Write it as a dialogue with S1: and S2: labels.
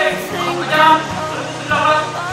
S1: 네, 그냥 들어주시려면